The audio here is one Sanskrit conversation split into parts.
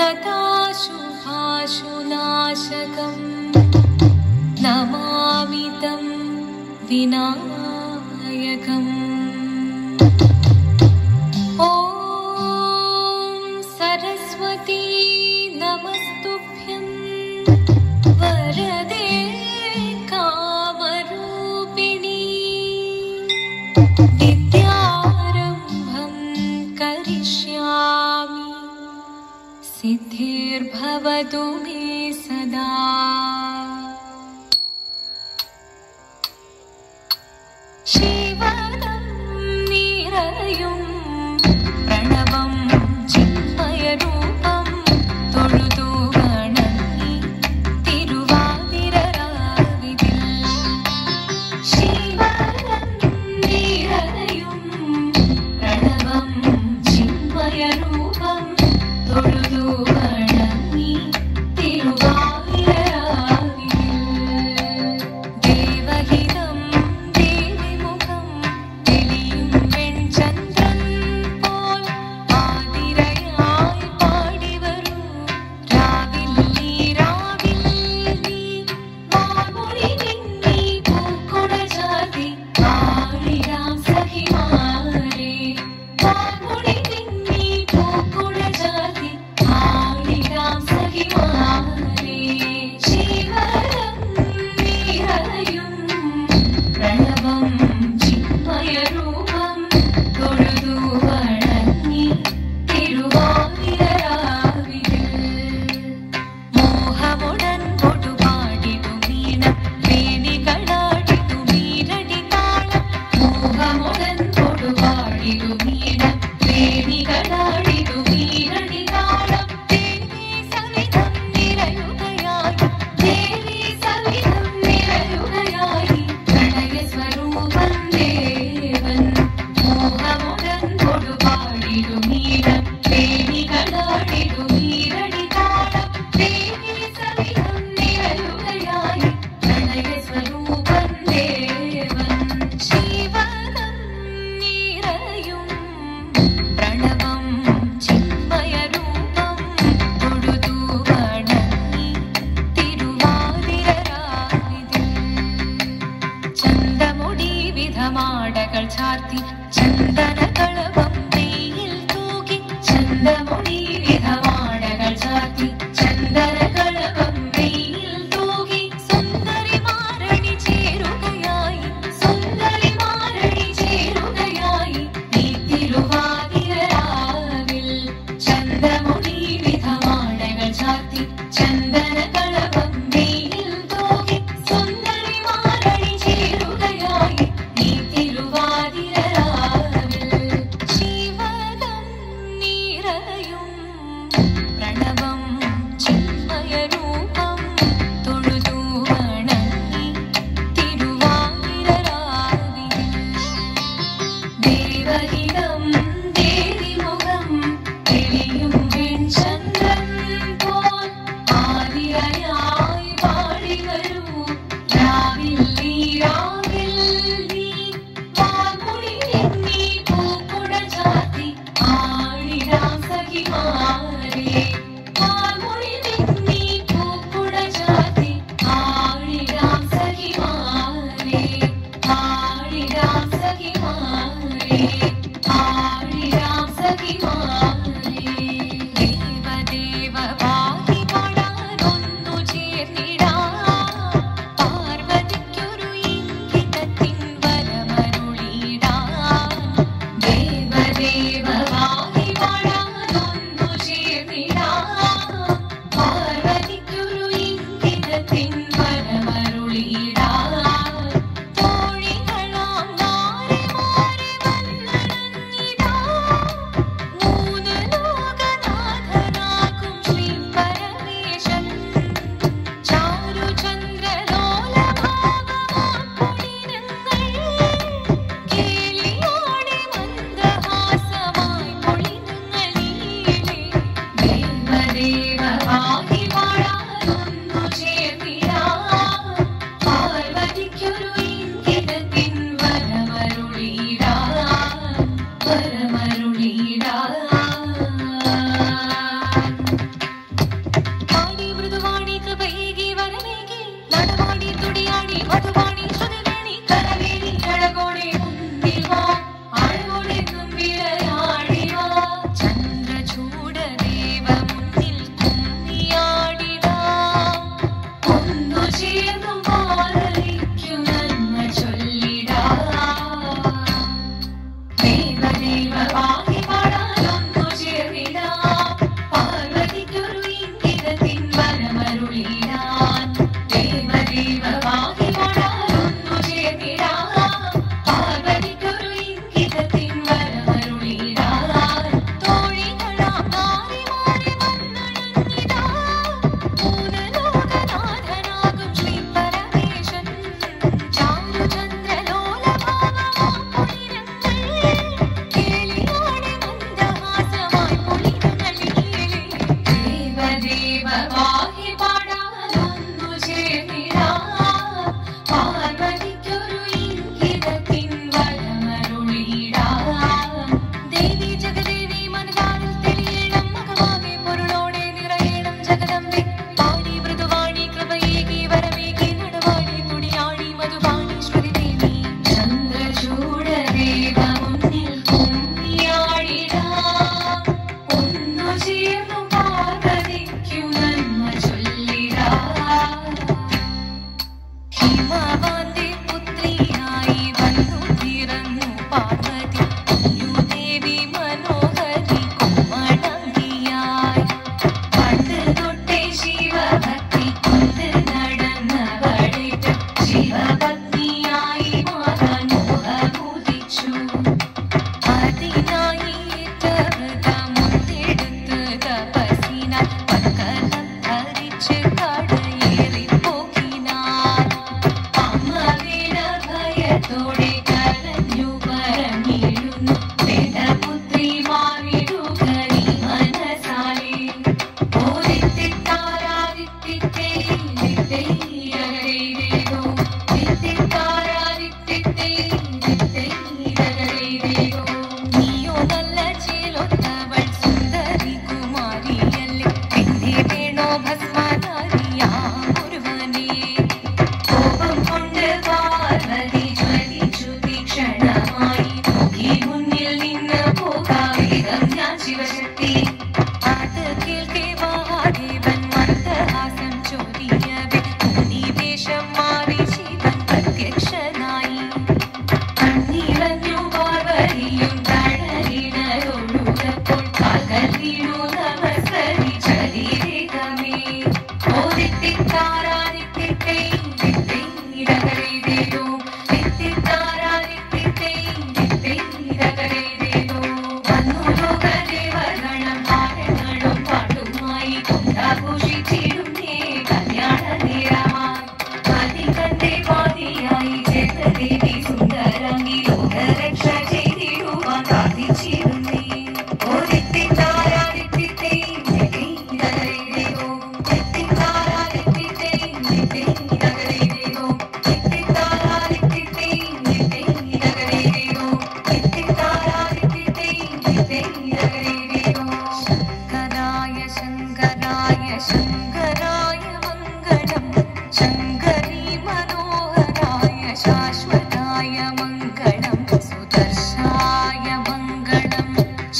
शुभाशुनाशकम् न मामितं विना सदा। దేవి కదా? ചന്ദന കള கரைய Hari சிவசக்தி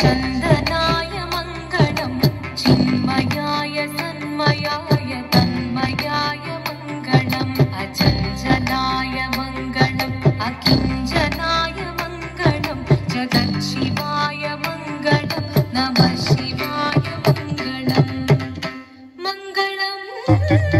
चन्दनाय मङ्गलं चिन्मयाय तन्मयाय तन्मयाय मङ्गलम् अचञ्जनाय मङ्गलम् अकिञ्जनाय मङ्गणं जगत् मङ्गलं नमः शिवाय मङ्गलम् मङ्गलम्।